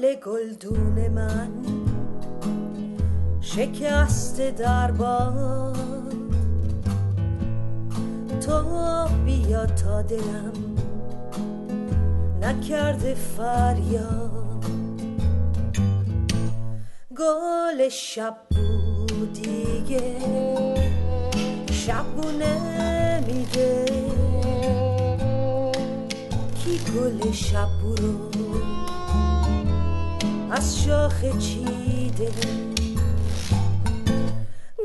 گل گلدون من شکست در باد تو بیا تا دلم نکرده فریاد. گل شب دیگه شبونه میده کی گل شب رو از شاخه چیده.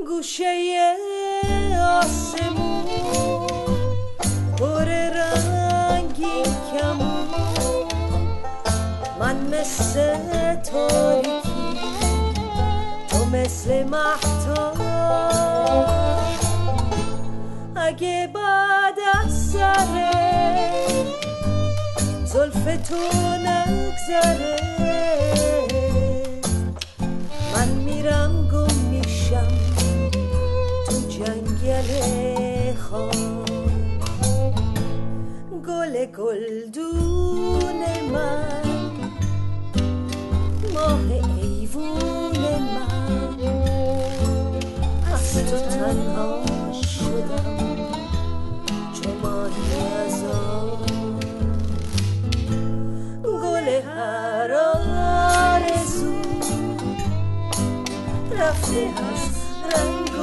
گوشه آسمون پر رنگی کمون. من مثل تاریکی تو مثل محتاب اگه بعد از سره زلف تو نگذره میرم گم میشم تو جنگل خواب گل گلدون من ماه ایوون من. از تو تنها شدم چو ماهی از آب گل هر رفته از رنگ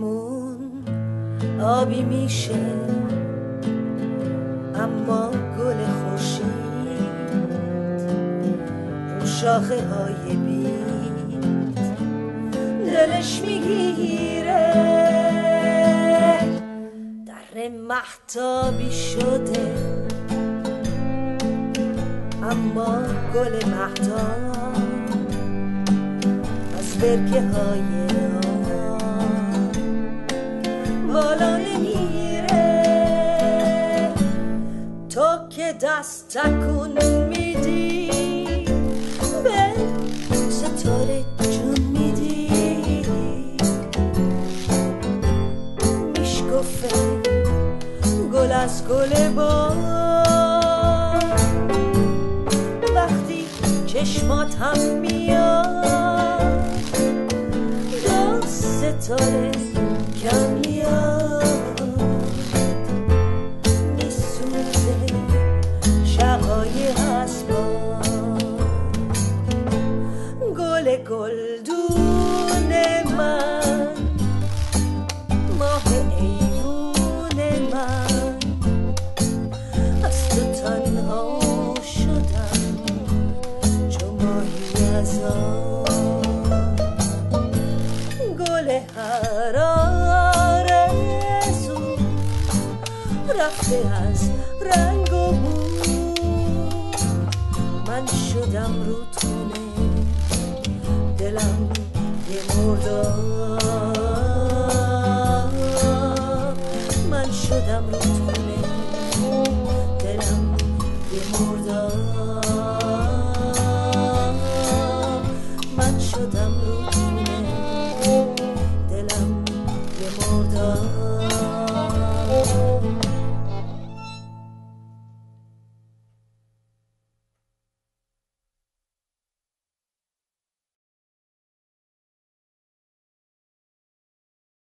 آسمون آبی میشه اما گل خورشید اون شاخه های بید دلش می‌گیره. در محتابی شده اما گل محتاب از برکه های بالا نمیره. تو که دست تکون میدی به ستاره جون میدی. میشکفه گل از گل با وقتی چشمات هم میاد دو ستاره گل گلدون من ماه ایوون من. از تو تنها شدم چو ماهی از آب گل هر آرزو رفته از رنگ و من شدم رودخونه دلم یه مردار. من شدم رودخونه دلم یه مردار. من شدم رودخونه